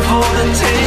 time for the taking.